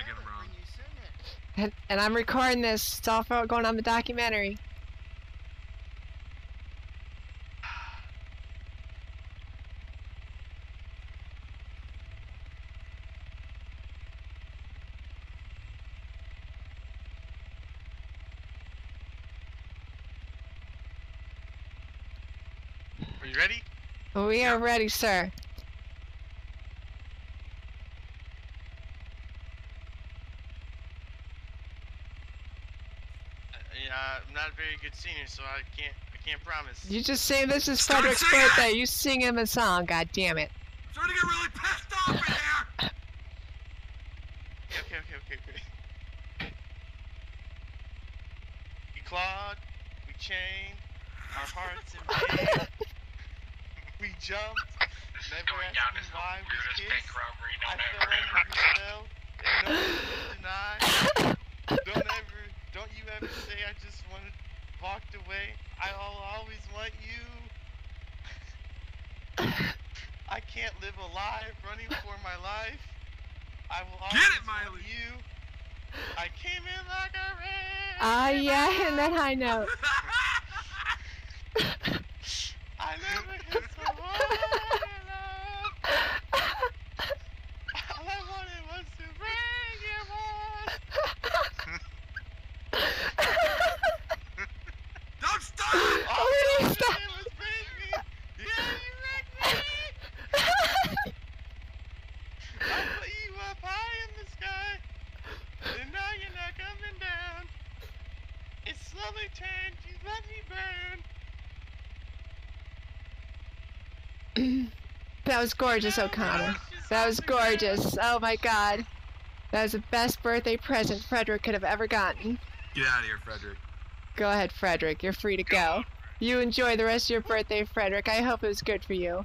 not get him wrong. When you sing it. And, and I'm recording this. It's all for going on the documentary. Are you ready? We are ready, sir. Yeah, I'm not a very good singer, so I can't. I can't promise. You just say this is Start Fredrick's singing! birthday. You sing him a song. God damn it. I'm starting to get really pissed off in here. Okay, okay, okay, okay. We clawed, we chained, our hearts invaded. we jumped, never Going down asking this why we weirdest bank kissed. robbery I known fell ever. under your spell, and no one could deny. Don't ever, don't you ever say I just wanted walked away. I'll always want you. I can't live a lie running for my life. I will always Get it, want Miley. you. I came in like a red. Ah, yeah, and that high note. I never had someone love. All I wanted was to bring you on. Don't stop! All Oh, you please stop. did was break me. Yeah, you wrecked me. I put you up high in the sky, and now you're not coming down. It slowly turned, let me burn. That was gorgeous, O'Connor. That was gorgeous. Oh my god. That was the best birthday present Fredrick could have ever gotten. Get out of here, Fredrick. Go ahead, Fredrick. You're free to go. You enjoy the rest of your birthday, Fredrick. I hope it was good for you.